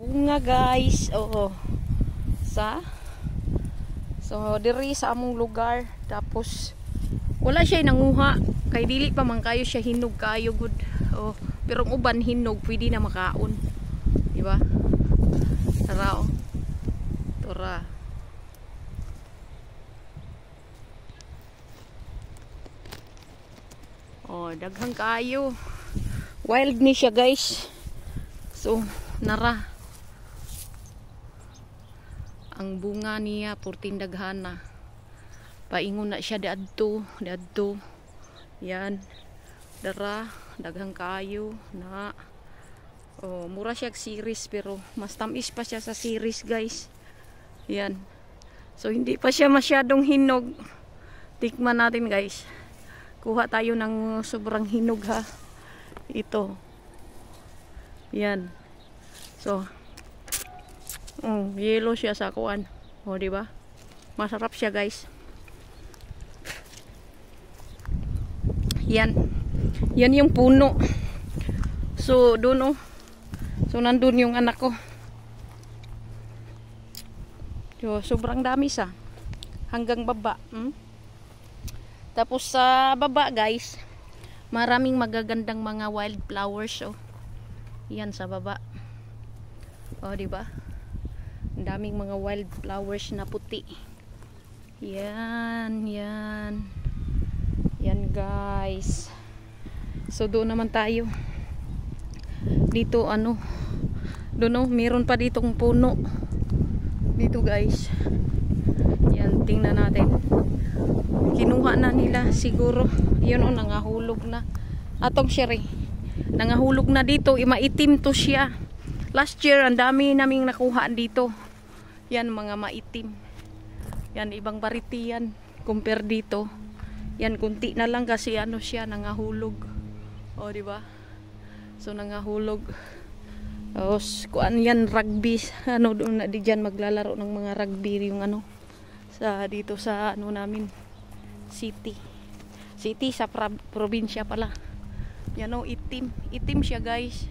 Bunga guys. Oo. Sa So diri sa among lugar tapos wala siya nanguha kay dili pa man kayo siya hinog kayo good. Oh, pero ang uban hinog pwede na makaon. Di ba? Tara oh. Tara. Oh, daghang kayo. Wild ni siya guys. So, nara. Ang bunga niya purtin daghana. Paingon na siya dadto, dadto. Yan. Dara, daghang kayo na. Oh, mura siya series pero mas tamis pa siya sa series, guys. Yan. So hindi pa siya masyadong hinog. Tikman natin, guys. Kuha tayo ng sobrang hinog ha. Ito. Yan. So, mm, yellow siya sa kuan. O, di ba? Masarap siya, guys. Yan. Yan yung puno. So, doon oh. So, nandun yung anak ko. So, sobrang dami sa. Hanggang baba. Hmm? Tapos sa baba, guys, maraming magagandang mga wildflowers oh. Yan sa baba. Oh, di ba? Daming mga wildflowers na puti. Yan, yan. Yan, guys. So doon naman tayo. Dito ano? Doon oh, meron pa ditong puno. Dito, guys. Yan, tingnan natin kinuha na nila siguro yun o nangahulog na atong shere nangahulog na dito maitim to siya last year ang dami naming nakuha dito yan mga maitim. Yan ibang bariti yan. Compare dito. Yan kunti na lang kasi ano siya nangahulog. O di ba? So nangahulog. Tapos, kuan yan rugby. Ano doon na di dyan maglalaro ng mga rugby yung ano sa dito sa ano namin city. City sa probinsya pala. Yan o itim. Itim siya guys